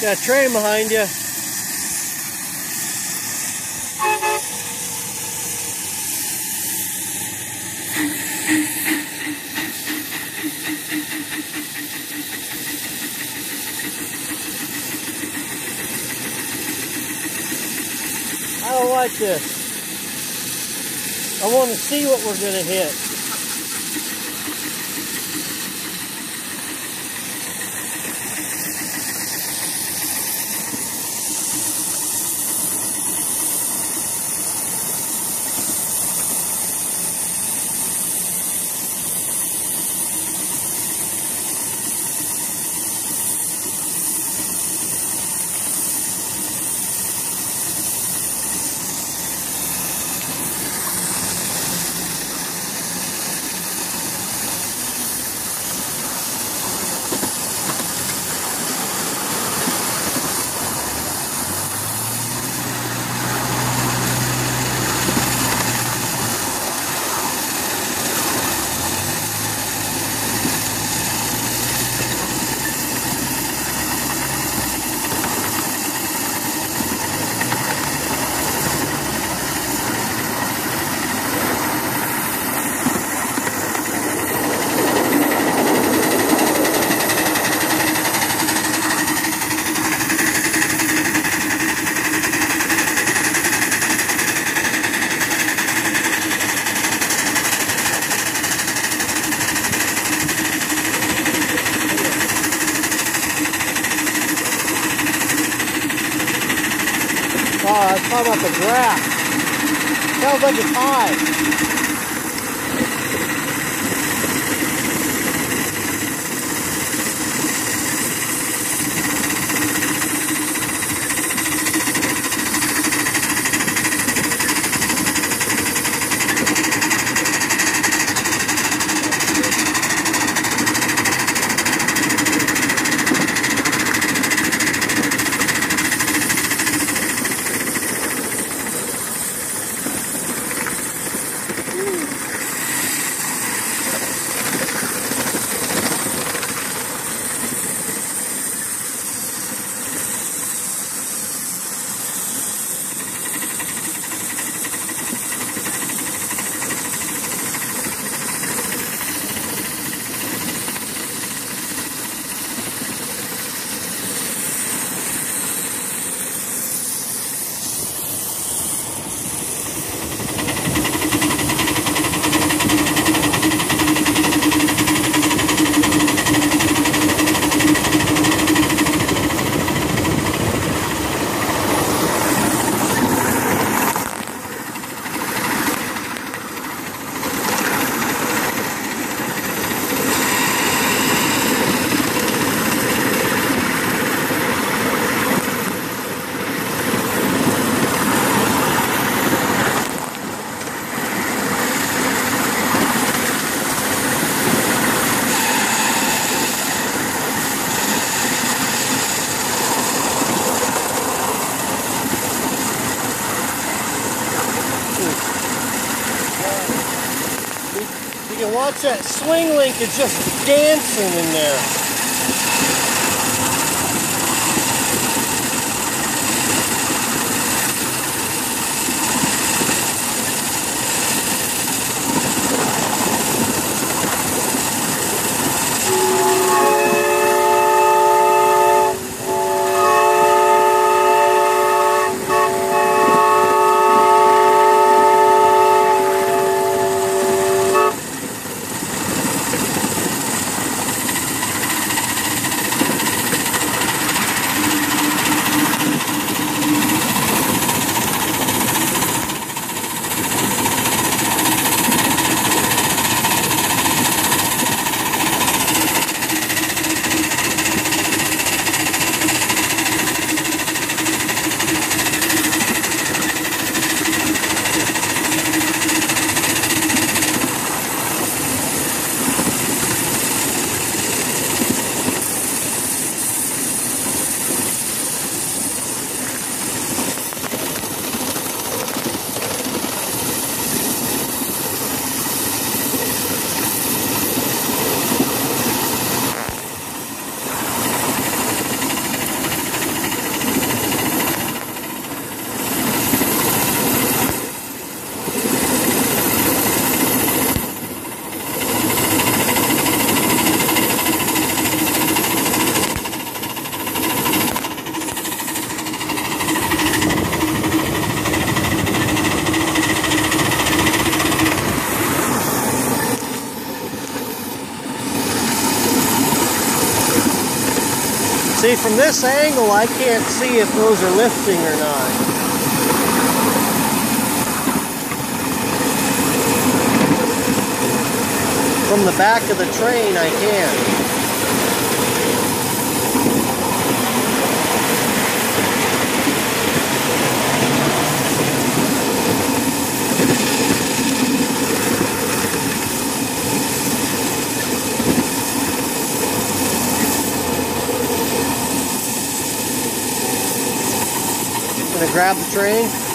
Got a train behind you. I don't like this. I want to see what we're going to hit. About the grass. Sounds like it's high. That swing link is just dancing in there. See, from this angle, I can't see if those are lifting or not. From the back of the train, I can. Grab the train.